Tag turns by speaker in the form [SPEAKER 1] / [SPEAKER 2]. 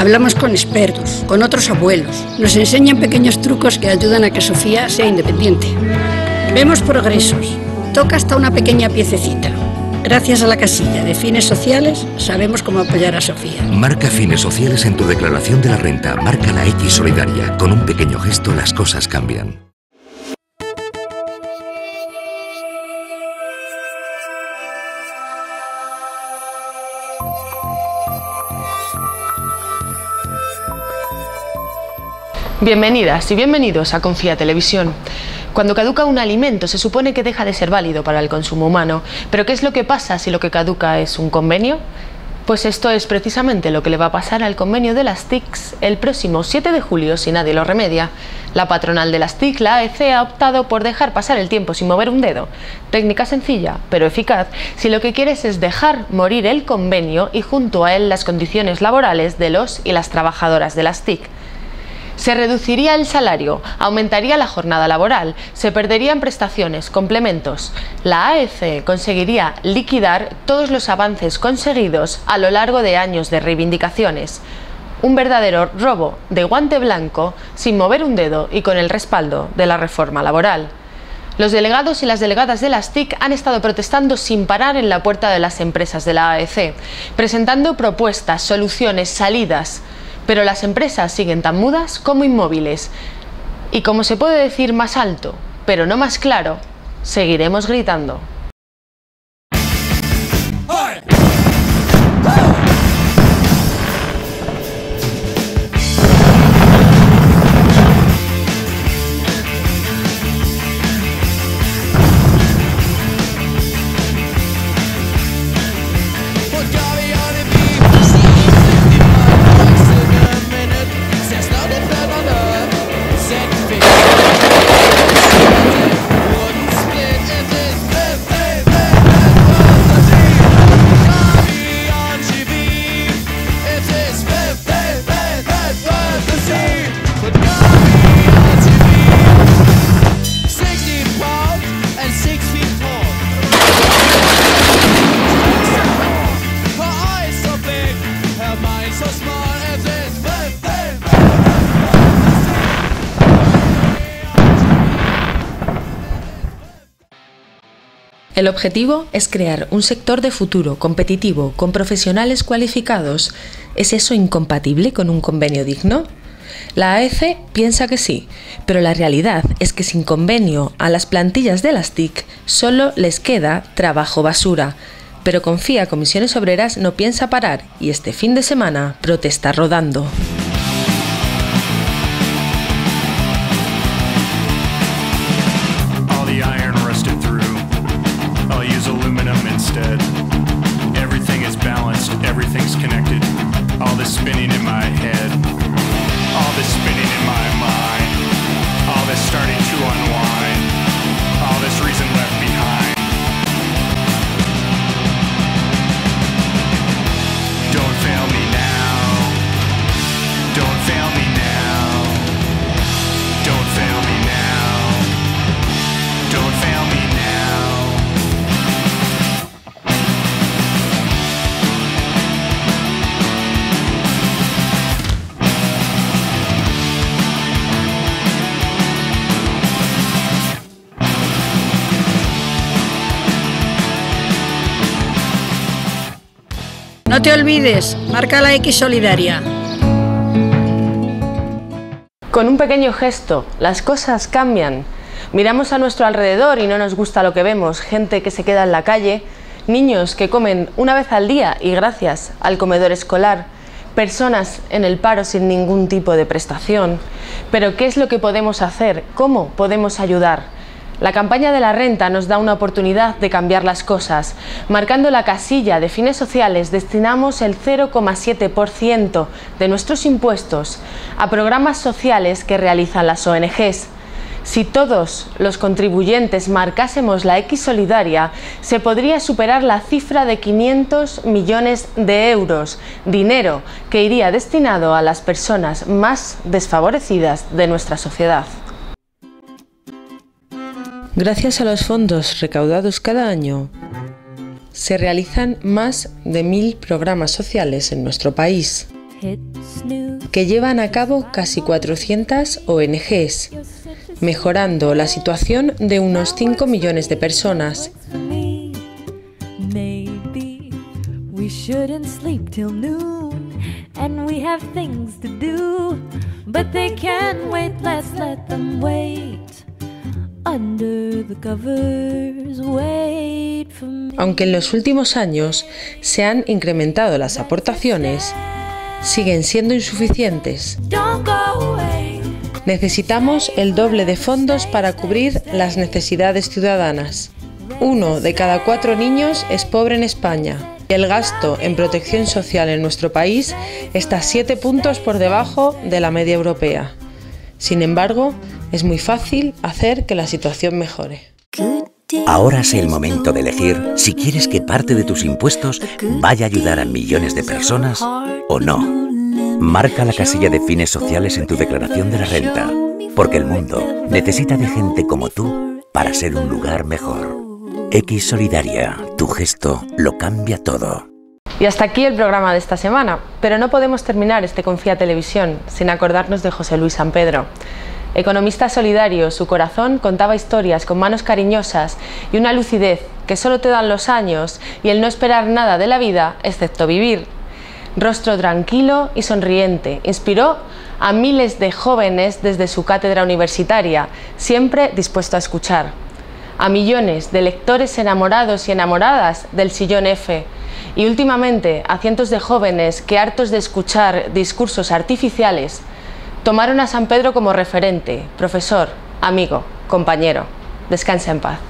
[SPEAKER 1] Hablamos con expertos, con otros abuelos. Nos enseñan pequeños trucos que ayudan a que Sofía sea independiente. Vemos progresos. Toca hasta una pequeña piececita. Gracias a la casilla de fines sociales sabemos cómo apoyar a Sofía.
[SPEAKER 2] Marca fines sociales en tu declaración de la renta. Marca la X solidaria. Con un pequeño gesto las cosas cambian.
[SPEAKER 3] Bienvenidas y bienvenidos a Confía Televisión. Cuando caduca un alimento se supone que deja de ser válido para el consumo humano, pero ¿qué es lo que pasa si lo que caduca es un convenio? Pues esto es precisamente lo que le va a pasar al convenio de las TICs el próximo 7 de julio si nadie lo remedia. La patronal de las TIC, la AEC, ha optado por dejar pasar el tiempo sin mover un dedo. Técnica sencilla, pero eficaz, si lo que quieres es dejar morir el convenio y junto a él las condiciones laborales de los y las trabajadoras de las TIC. Se reduciría el salario, aumentaría la jornada laboral, se perderían prestaciones, complementos. La AEC conseguiría liquidar todos los avances conseguidos a lo largo de años de reivindicaciones. Un verdadero robo de guante blanco sin mover un dedo y con el respaldo de la reforma laboral. Los delegados y las delegadas de las TIC han estado protestando sin parar en la puerta de las empresas de la AEC, presentando propuestas, soluciones, salidas pero las empresas siguen tan mudas como inmóviles. Y como se puede decir más alto, pero no más claro, seguiremos gritando. El objetivo es crear un sector de futuro competitivo con profesionales cualificados. ¿Es eso incompatible con un convenio digno? La AEC piensa que sí, pero la realidad es que sin convenio a las plantillas de las TIC solo les queda trabajo basura. Pero confía Comisiones Obreras no piensa parar y este fin de semana protesta rodando.
[SPEAKER 1] No te olvides, marca la X solidaria.
[SPEAKER 3] Con un pequeño gesto, las cosas cambian. Miramos a nuestro alrededor y no nos gusta lo que vemos, gente que se queda en la calle, niños que comen una vez al día y gracias al comedor escolar, personas en el paro sin ningún tipo de prestación. Pero ¿qué es lo que podemos hacer? ¿Cómo podemos ayudar? La campaña de la renta nos da una oportunidad de cambiar las cosas. Marcando la casilla de fines sociales destinamos el 0,7% de nuestros impuestos a programas sociales que realizan las ONGs. Si todos los contribuyentes marcásemos la X solidaria, se podría superar la cifra de 500 millones de euros, dinero que iría destinado a las personas más desfavorecidas de nuestra sociedad. Gracias a los fondos recaudados cada año, se realizan más de mil programas sociales en nuestro país. que llevan a cabo casi 400 ONGs, mejorando la situación de unos 5 millones de personas. Aunque en los últimos años se han incrementado las aportaciones, siguen siendo insuficientes. Necesitamos el doble de fondos para cubrir las necesidades ciudadanas. Uno de cada cuatro niños es pobre en España. y El gasto en protección social en nuestro país está siete puntos por debajo de la media europea. Sin embargo, es muy fácil hacer que la situación mejore.
[SPEAKER 2] Ahora es el momento de elegir si quieres que parte de tus impuestos vaya a ayudar a millones de personas o no. Marca la casilla de fines sociales en tu declaración de la renta, porque el mundo necesita de gente como tú para ser un lugar mejor. X Solidaria, tu gesto lo cambia todo.
[SPEAKER 3] Y hasta aquí el programa de esta semana, pero no podemos terminar este Confía Televisión sin acordarnos de José Luis San Pedro. Economista solidario, su corazón contaba historias con manos cariñosas y una lucidez que solo te dan los años y el no esperar nada de la vida excepto vivir. Rostro tranquilo y sonriente, inspiró a miles de jóvenes desde su cátedra universitaria, siempre dispuesto a escuchar. A millones de lectores enamorados y enamoradas del sillón F, y últimamente a cientos de jóvenes que hartos de escuchar discursos artificiales Tomaron a San Pedro como referente, profesor, amigo, compañero. Descansa en paz.